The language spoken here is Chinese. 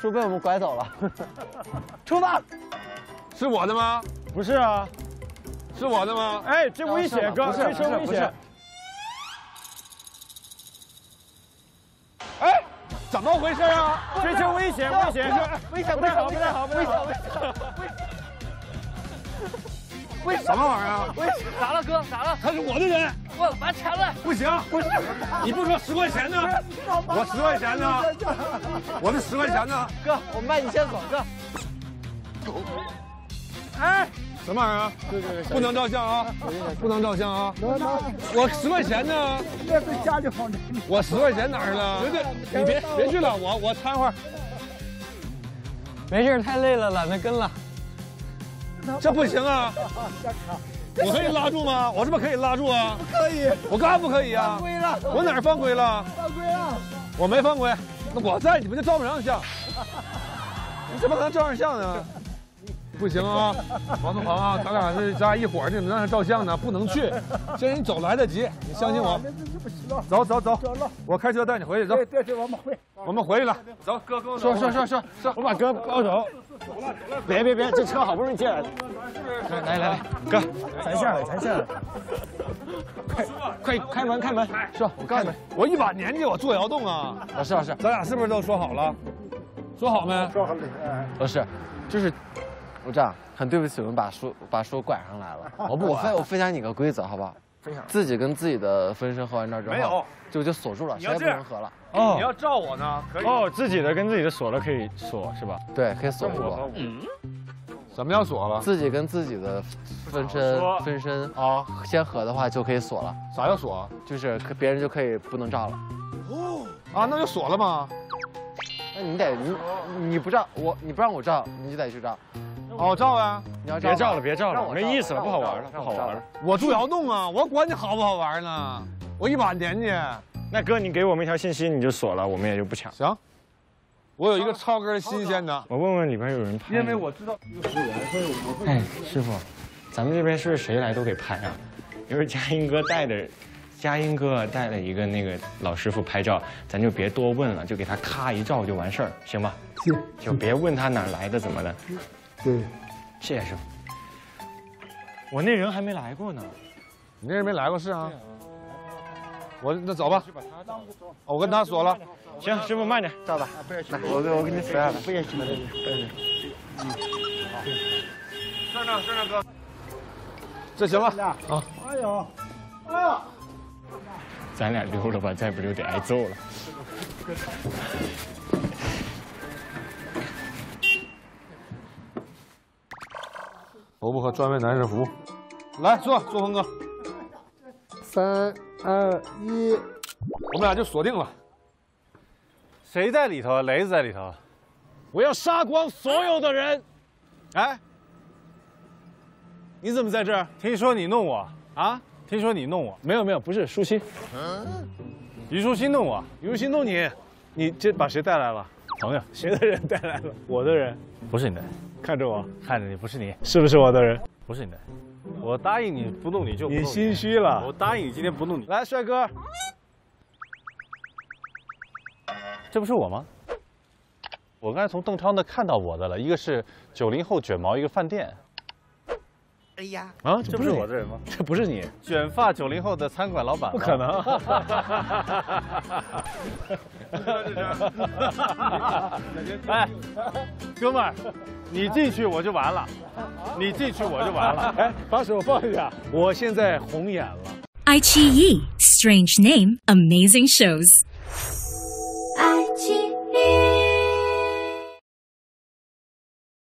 书被我们拐走了。出发。是我的吗？不是啊，是我的吗？哎，这危险，哥，不是追车危险。哎，怎么回事啊？追车危险，危险，危险，不太好，不太好，不太好。为什么玩意儿啊？咋了，哥？咋了？他是我的人，我完钱了。不行，不是，你不说十块钱呢？我十块钱呢？我的十块钱呢？哥，我卖你先走，哥。哎，什么玩意儿啊？对对对，不能照相啊！不能照相啊！我十块钱呢？那在家里放着。我十块钱哪儿了？别别，你别别去了，我我掺会儿。没事，太累了，懒得跟了。这不行啊！我可以拉住吗？我是不是可以拉住啊？不可以，我干啥不可以啊？犯规了，我哪儿犯规了？犯规了。我没犯规，那我在，你们就照 不上相。你怎么可能照上相呢？不行啊，王东鹏啊，咱俩是咱俩一伙儿，你们让他照相呢，不能去。现在你走来得及，你相信我。走走走我开车带你回去，走对，对对，我们回。我们回去了。走，哥跟我走。说说说说说，我把哥抱走。别别别，这车好不容易借来的。来来来，哥，咱下来，咱下来。快快开门开门，说，我告诉你，我一把年纪，我做窑洞啊。老师老师，咱俩是不是都说好了？说好没？说好了，哎，老师，就是我这样，很对不起，我们把书把书拐上来了。我不，我分我分享你个规则，好不好？分享自己跟自己的分身合完照之后，没有，就就锁住了，谁也不能合了。哦你要照我呢，可以。哦，自己的跟自己的锁了可以锁是吧？对，可以锁住。怎么叫锁了？自己跟自己的分身分身啊？先合的话就可以锁了，啥叫锁？就是可别人就可以不能照了。哦啊，那就锁了吗？那你得你你不照我，你不让我照，你就得去照。哦，照呀。你要照别照了，别照了，我没意思了，不好玩了，不好玩了。我住窑洞啊，我管你好不好玩呢？我一把年纪。那哥，你给我们一条信息，你就锁了，我们也就不抢。行，我有一个超哥新鲜的，我问问里边有人拍，因为我知道哎，师傅，咱们这边是不是谁来都给拍啊？因为佳音哥带的，佳音哥带了一个那个老师傅拍照，咱就别多问了，就给他咔一照就完事儿，行吧？行，就别问他哪来的怎么的。对，谢谢师傅。我那人还没来过呢。你那人没来过是啊？我那走吧，哦我跟他说了，行，师傅慢点。照吧，来，我给我给你锁上了。不也行了，这儿呢，这儿呢，哥，这行了啊。哎呦，哎呦。咱俩溜了吧，再不溜得挨揍了。萝卜和专为男士服务，来坐，坐峰哥，三二一，我们俩就锁定了。谁在里头？雷子在里头。我要杀光所有的人。哎，你怎么在这儿？听说你弄我啊？听说你弄我？没有没有，不是舒心，嗯虞书欣弄我？虞书欣弄你？你这把谁带来了？朋友？谁的人带来了？我的人，不是你的。看着我，看着你，不是你，是不是我的人？不是你的。我答应你不弄你就你心虚了我答应你今天不弄你。来，帅哥，这不是我吗？我刚才从邓超那看到我的了，一个是九零后卷毛，一个饭店。哎呀，啊，这不是我的人吗？这不是你，卷发九零后的餐馆老板，不可能。哎，哥们儿，你进去我就完了，你进去我就完了。哎，把手放下，我现在红眼了。爱奇艺，Strange Name, Amazing Shows。